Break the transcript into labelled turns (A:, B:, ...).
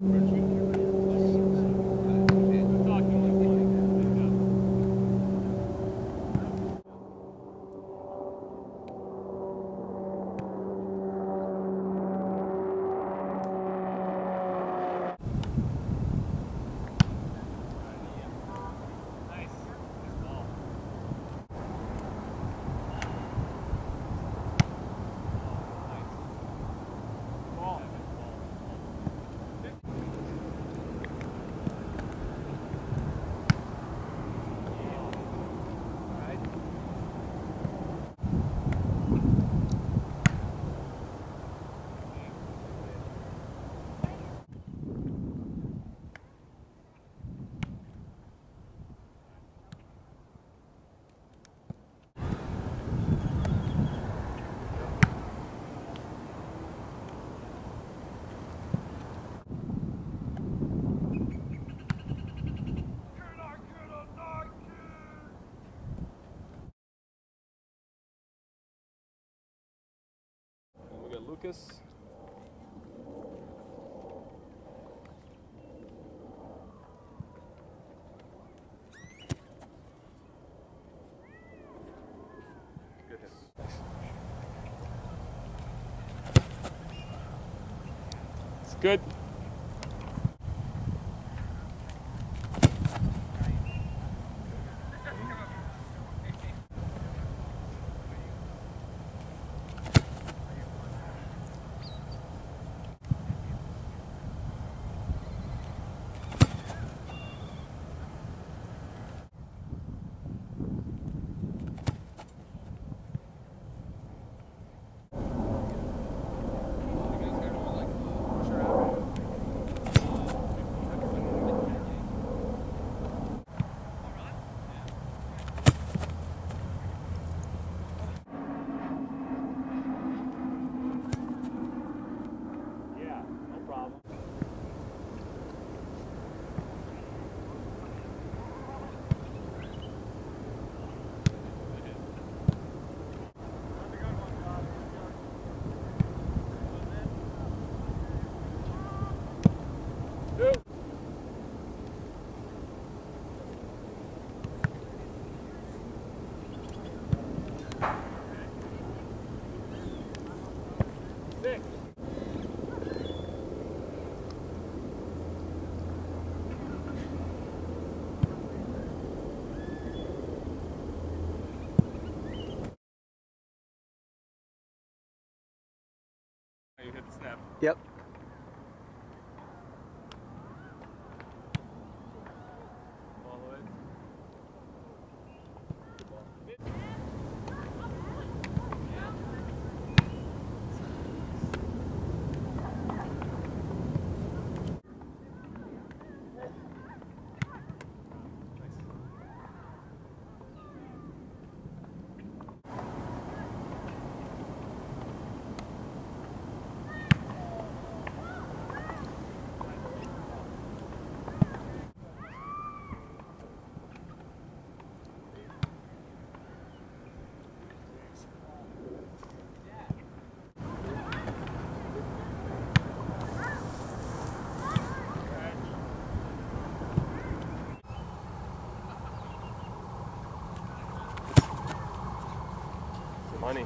A: no we got Lucas. It's good. snap.
B: Yep. money.